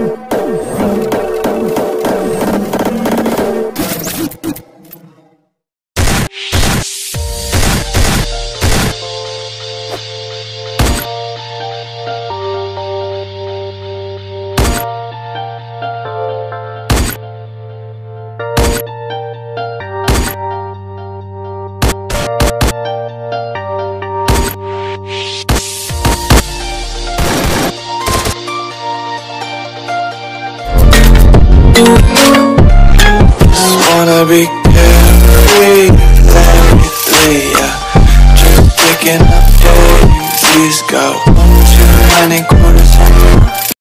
you Just wanna be carefree lately, yeah. Just picking up daisies, go. Too many quarters